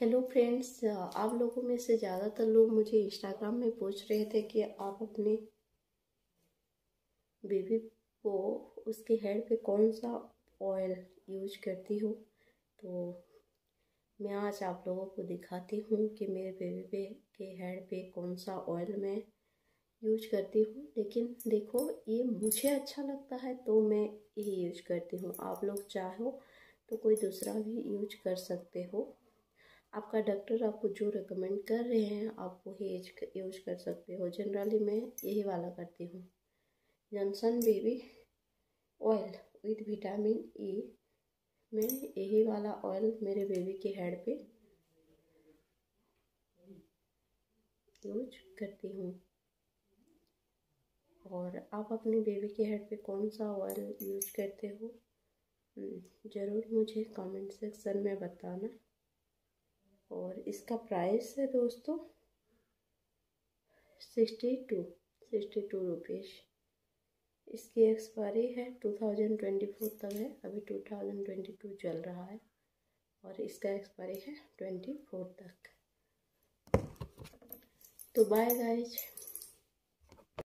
Hello friends आप लोगों में से ज़्यादातर लोग मुझे इंस्टाग्राम में पूछ रहे थे कि आप अपने बेबी को उसके हेड पे कौन सा ऑयल यूज़ करती हो? तो मैं आज आप लोगों को दिखाती हूँ कि मेरे बेबी पे, के हेड पे कौन सा ऑयल मैं यूज़ करती हूँ। लेकिन देखो, ये मुझे अच्छा लगता है तो मैं ये यूज़ करती हूँ। आप लोग चाहो तो कोई दूसरा भी यूज़ कर सकते हो। आपका डॉक्टर आपको जो रिकमेंड कर रहे हैं आप वही यूज़ कर सकते हो। जनरली मैं यही वाला करती हूँ। Johnson baby oil with vitamin E मैं यही वाला ऑयल मेरे बेबी के हेड पे यूज़ करती हूँ। और आप अपने बेबी के हेड पे कौन सा ऑयल यूज़ करते हो? हम्म, ज़रूर मुझे कमेंट सेक्शन में बताना। और इसका प्राइस है दोस्तों sixty two sixty two rupees इसकी एक्सपायरी है टू थाउज़ेंड ट्वेंटी फोर तक है, अभी टू थाउज़ेंड ट्वेंटी टू चल रहा है और इसका एक्सपायरी है ट्वेंटी फोर तक. तो बाय गाइज़